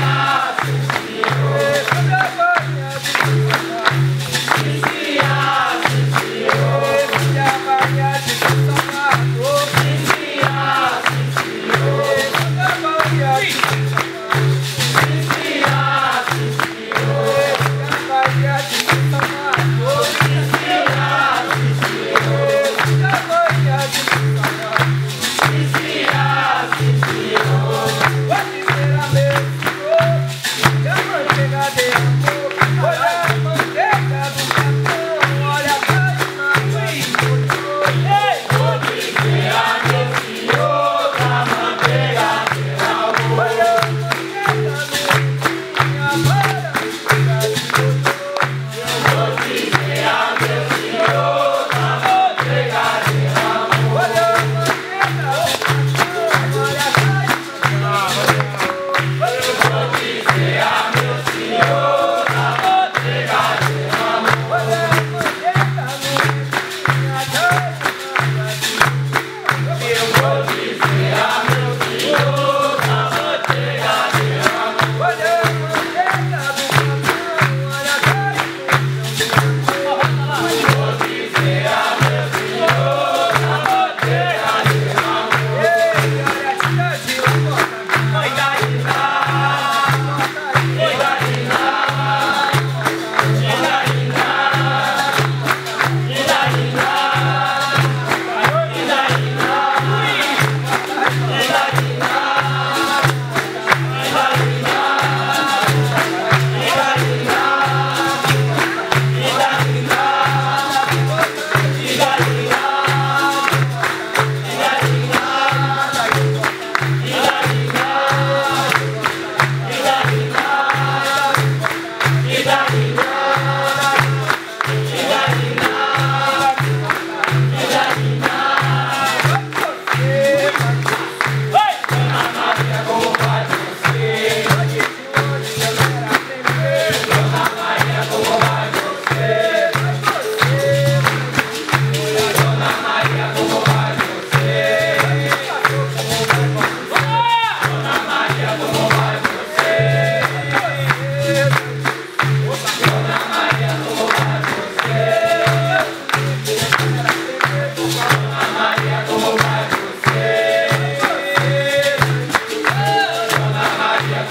Yeah.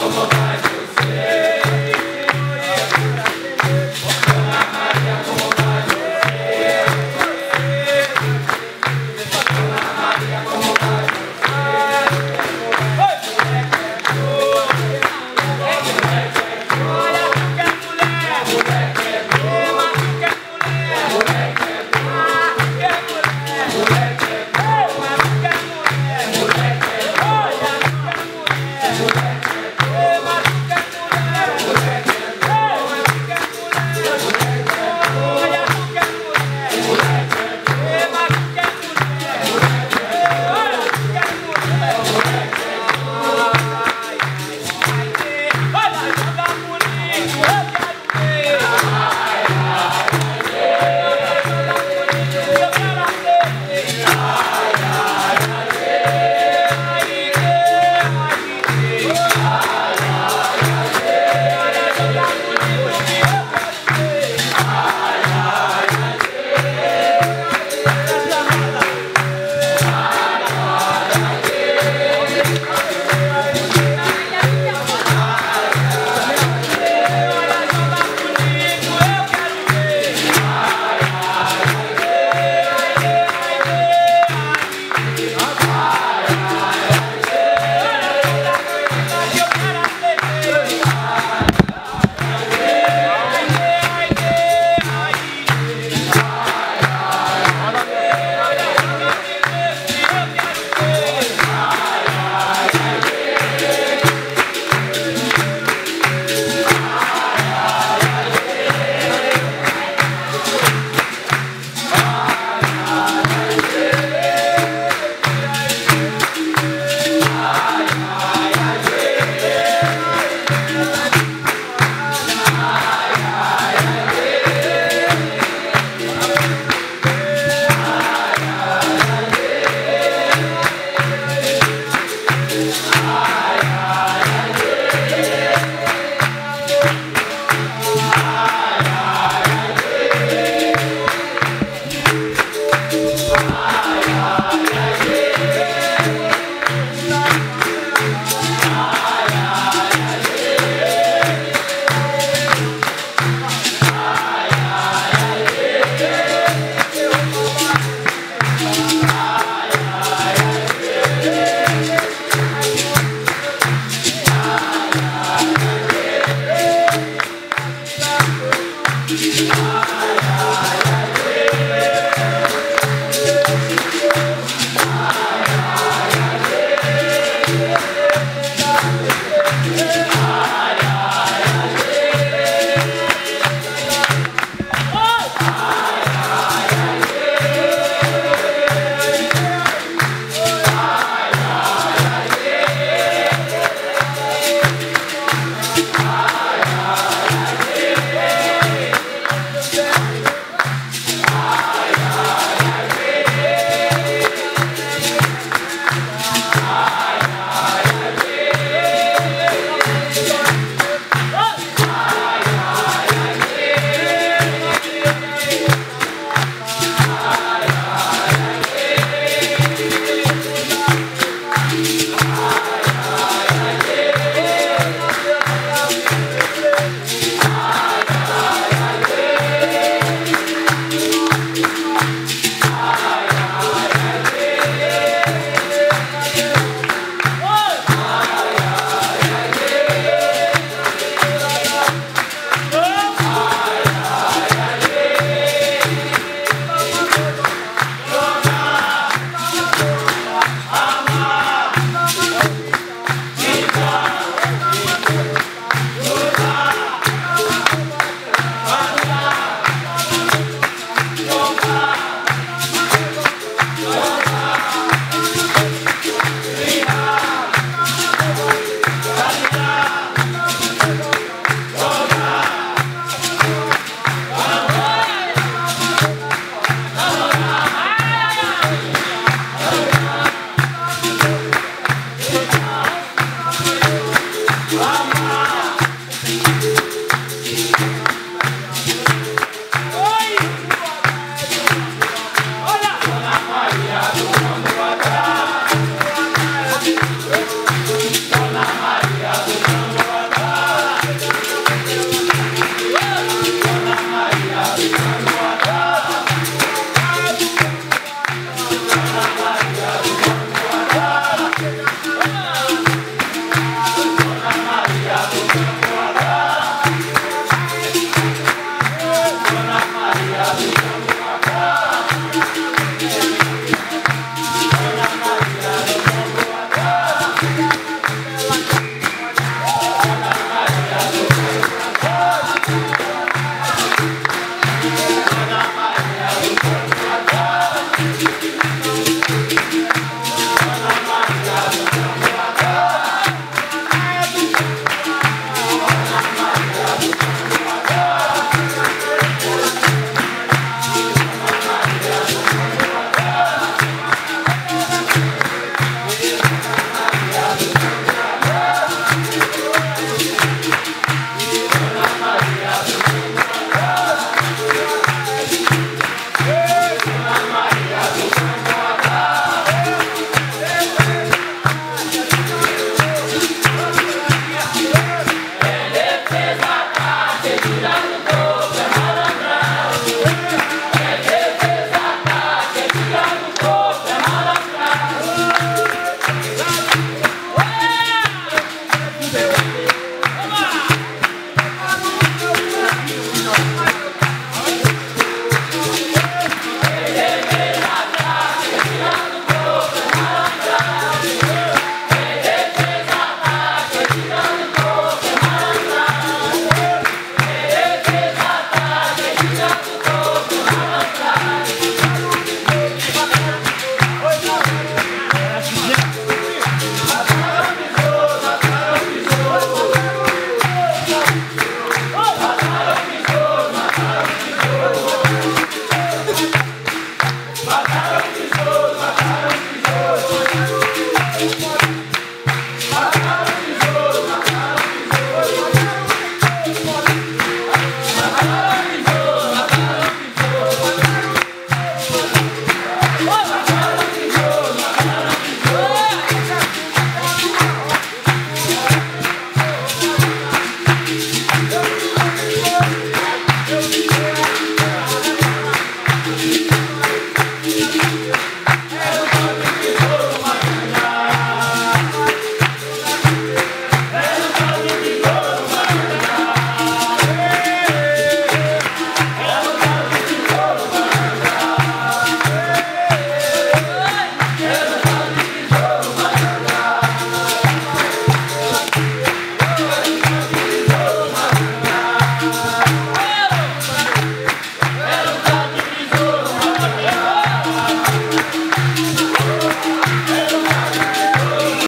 como はいはい